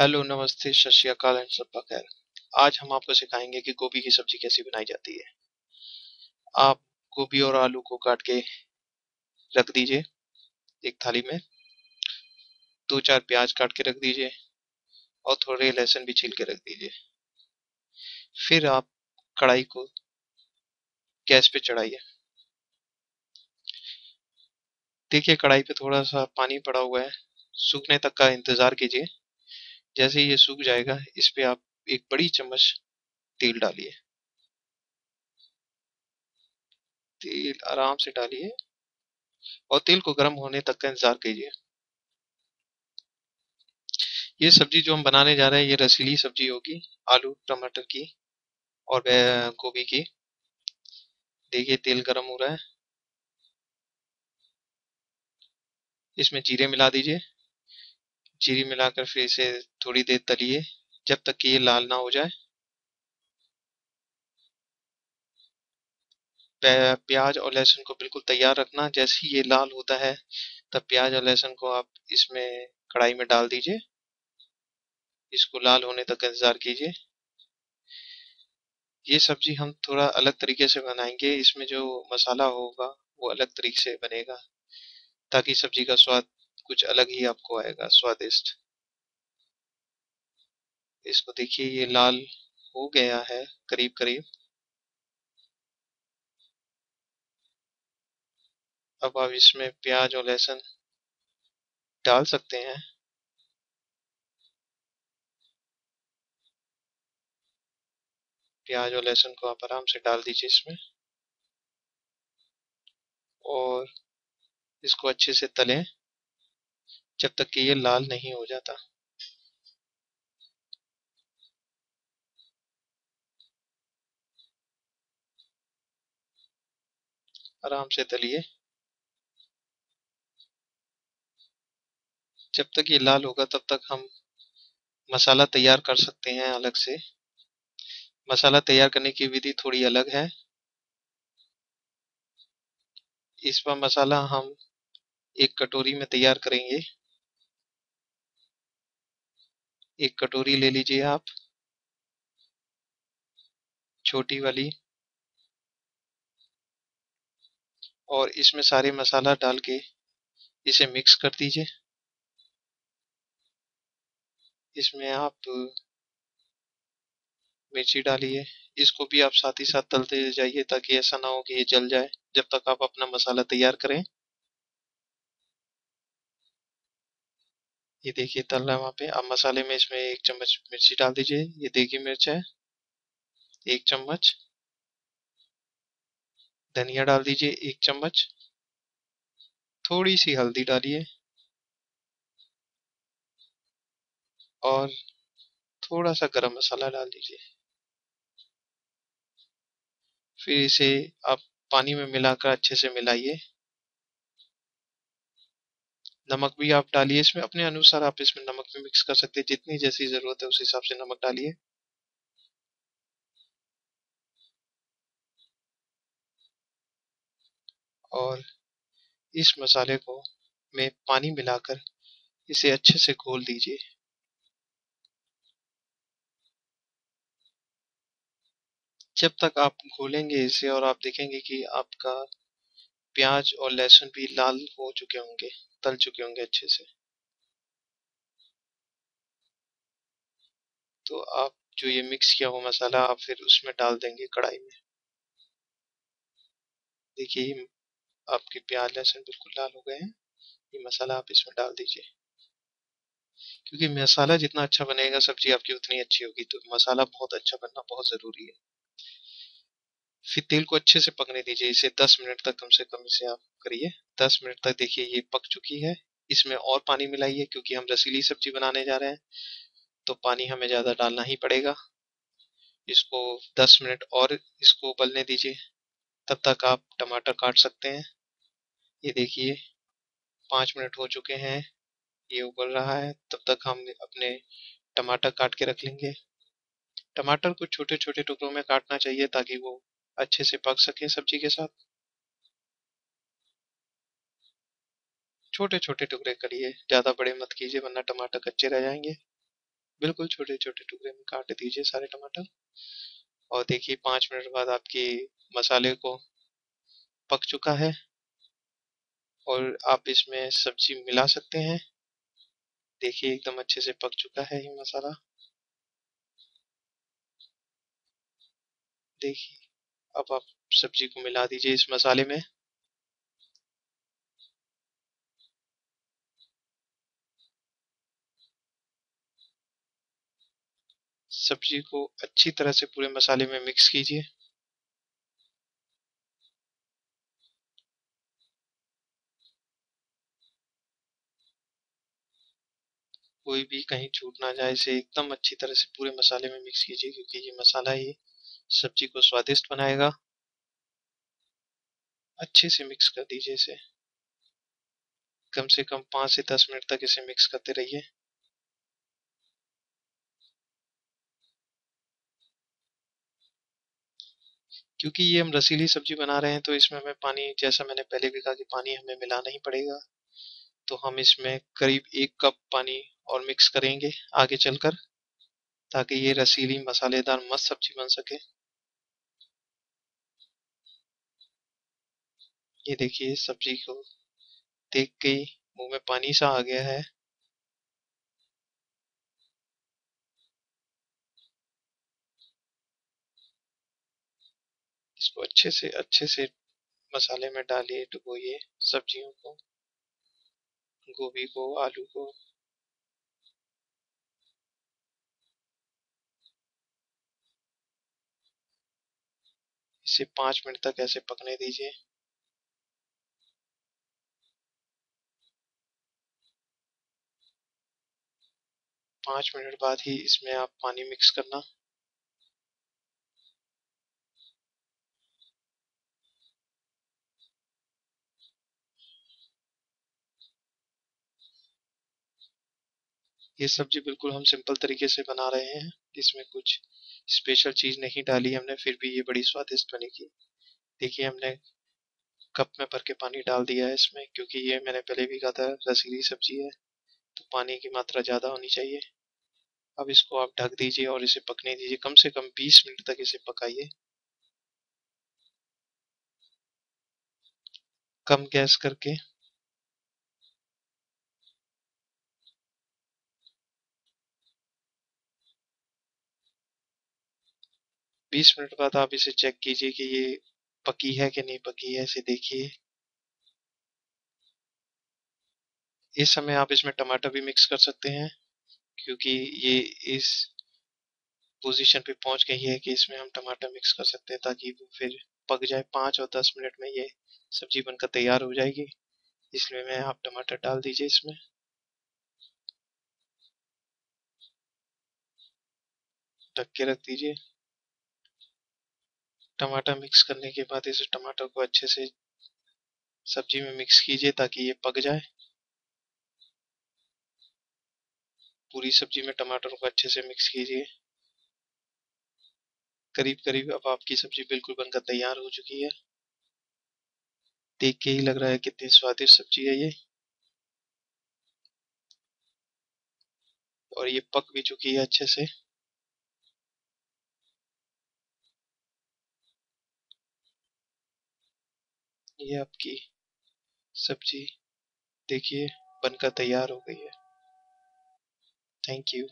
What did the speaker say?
Hello, नमस्ते, सत श्री अकाल एंड सब खैर। आज हम आपको सिखाएँगे कि गोभी की सब्ज़ी कैसी बनाई जाती है। आप गोभी और आलू को काट के रख दीजिए एक थाली में। दो चार प्याज काट के रख दीजिए और थोड़े लहसुन भी छील के रख दीजिए। फिर आप कढ़ाई को गैस पे चढ़ाइए। देखिए, कढ़ाई पे थोड़ा सा पानी पड़ा हुआ है। सूखने तक का इंतज़ार कीजिए। जैसे ये सूख जाएगा, इस पे आप एक बड़ी चम्मच तेल डालिए। तेल आराम से डालिए और तेल को गर्म होने तक का इंतज़ार कीजिए। ये सब्ज़ी जो हम बनाने जा रहे हैं, ये रसीली सब्ज़ी होगी, आलू, टमाटर की और गोभी की। देखिए, तेल गर्म हो रहा है। इसमें जीरे मिला दीजिए। जीरी मिलाकर फिर इसे थोड़ी देर तलिए, जब तक कि ये लाल ना हो जाए। प्याज और लहसुन को बिल्कुल तैयार रखना। जैसे ही ये लाल होता है, तब प्याज और लहसुन को आप इसमें कढ़ाई में डाल दीजिए। इसको लाल होने तक इंतज़ार कीजिए। ये सब्ज़ी हम थोड़ा अलग तरीके से बनाएँगे। इसमें जो मसाला होगा, वो अलग तरीके से बनेगा, ताकि सब्ज़ी का स्वाद कुछ अलग ही आपको आएगा, स्वादिष्ट। इसको देखिए, ये लाल हो गया है, करीब करीब। अब आप इसमें प्याज और लहसुन डाल सकते हैं। प्याज और लहसुन को आप आराम से डाल दीजिए इसमें। और इसको अच्छे से तलें। जब तक कि ये लाल नहीं हो जाता। आराम से तलिए। जब तक ये लाल होगा, तब तक हम मसाला तैयार कर सकते हैं अलग से। मसाला तैयार करने की विधि थोड़ी अलग है। इस पर मसाला हम एक कटोरी में तैयार करेंगे। एक कटोरी ले लीजिए आप। छोटी वाली। और इसमें सारे मसाला डाल के इसे मिक्स कर दीजिए। इसमें आप मिर्ची डालिए। इसको भी आप साथ ही साथ तलते जाइए ताकि ऐसा ना हो कि ये जल जाए जब तक आप अपना मसाला तैयार करें। ये देखिए तल रहा है वहाँ पे। अब मसाले में इसमें एक चम्मच मिर्ची डाल दीजिए। ये देगी मिर्च है। एक चम्मच। धनिया डाल दीजिए एक चम्मच। थोड़ी सी हल्दी डालिए। और थोड़ा सा गरम मसाला डाल दीजिए। फिर इसे आप पानी में मिलाकर अच्छे से मिलाइए। नमक भी आप डालिए इसमें, अपने अनुसार आप इसमें नमक भी मिक्स कर सकते हैं। जितनी जैसी ज़रूरत है उस हिसाब से नमक डालिए। और इस मसाले को में पानी मिलाकर इसे अच्छे से घोल दीजिए। जब तक आप घोलेंगे इसे और आप देखेंगे कि आपका प्याज और लहसुन भी लाल हो चुके होंगे, तल चुके होंगे अच्छे से। तो आप जो ये मिक्स किया हुआ मसाला, आप फिर उसमें डाल देंगे कढ़ाई में। देखिए आपके प्याज, लहसुन बिल्कुल लाल हो गए हैं। ये मसाला आप इसमें डाल दीजिए। क्योंकि मसाला जितना अच्छा बनेगा, सब्ज़ी आपकी उतनी अच्छी होगी। तो मसाला बहुत अच्छा बनना बहुत ज़रूरी है। फिर तेल को अच्छे से पकने दीजिए। इसे 10 मिनट तक कम से कम इसे आप करिए। 10 मिनट तक देखिए, ये पक चुकी है। इसमें और पानी मिलाइए, क्योंकि हम रसीली सब्ज़ी बनाने जा रहे हैं तो पानी हमें ज़्यादा डालना ही पड़ेगा। इसको 10 मिनट और इसको उबलने दीजिए, तब तक आप टमाटर काट सकते हैं। ये देखिए, पाँच मिनट हो चुके हैं, ये उबल रहा है, तब तक हम अपने टमाटर काट के रख लेंगे। टमाटर को छोटे छोटे टुकड़ों में काटना चाहिए, ताकि वो अच्छे से पक सके सब्ज़ी के साथ। छोटे छोटे टुकड़े करिए, ज़्यादा बड़े मत कीजिए, वरना टमाटर कच्चे रह जाएँगे। बिल्कुल छोटे छोटे टुकड़े में काट दीजिए सारे टमाटर। और देखिए, पाँच मिनट बाद आपकी मसाले को पक चुका है। और आप इसमें सब्ज़ी मिला सकते हैं। देखिए, एकदम अच्छे से पक चुका है ये मसाला। देखिए। अब आप सब्ज़ी को मिला दीजिए इस मसाले में। सब्ज़ी को अच्छी तरह से पूरे मसाले में मिक्स कीजिए। कोई भी कहीं छूट ना जाए, इसे एकदम अच्छी तरह से पूरे मसाले में मिक्स कीजिए, क्योंकि ये मसाला ही सब्ज़ी को स्वादिष्ट बनाएगा। अच्छे से मिक्स कर दीजिए इसे। कम से कम पाँच से दस मिनट तक इसे मिक्स करते रहिए। क्योंकि ये हम रसीली सब्ज़ी बना रहे हैं तो इसमें हमें पानी, जैसा मैंने पहले भी कहा कि पानी हमें मिलाना ही पड़ेगा। तो हम इसमें करीब एक कप पानी और मिक्स करेंगे आगे चलकर, ताकि ये रसीली मसालेदार मस्त सब्ज़ी बन सके। ये देखिए, सब्ज़ी को देख के मुँह में पानी सा आ गया है। इसको अच्छे से अच्छे से मसाले में डालिए, डुबोइए सब्जियों को, गोभी को, आलू को। इसे पाँच मिनट तक ऐसे पकने दीजिए। पाँच मिनट बाद ही इसमें आप पानी मिक्स करना। ये सब्ज़ी बिल्कुल हम सिंपल तरीके से बना रहे हैं। इसमें कुछ स्पेशल चीज़ नहीं डाली हमने, फिर भी ये बड़ी स्वादिष्ट बनी बनेगी देखिए, हमने कप में भर के पानी डाल दिया है इसमें, क्योंकि ये मैंने पहले भी कहा था, रसीली सब्ज़ी है तो पानी की मात्रा ज़्यादा होनी चाहिए। अब इसको आप ढक दीजिए और इसे पकने दीजिए। कम से कम 20 मिनट तक इसे पकाइए। कम गैस करके। बीस मिनट बाद आप इसे चेक कीजिए कि ये पकी है कि नहीं पकी है, इसे देखिए। इस समय आप इसमें टमाटर भी मिक्स कर सकते हैं। क्योंकि ये इस पोजीशन पे पहुँच गई है कि इसमें हम टमाटर मिक्स कर सकते हैं ताकि वो फिर पक जाए पाँच और दस मिनट में ये सब्ज़ी बनकर तैयार हो जाएगी। इसलिए मैं आप टमाटर डाल दीजिए इसमें। ढक के रख दीजिए। टमाटर मिक्स करने के बाद इस टमाटर को अच्छे से सब्ज़ी में मिक्स कीजिए ताकि ये पक जाए। पूरी सब्ज़ी में टमाटर को अच्छे से मिक्स कीजिए। करीब करीब अब आपकी सब्ज़ी बिल्कुल बनकर तैयार हो चुकी है। देख के ही लग रहा है कितनी स्वादिष्ट सब्ज़ी है ये। और ये पक भी चुकी है अच्छे से। ये आपकी सब्ज़ी देखिए बनकर तैयार हो गई है। Thank you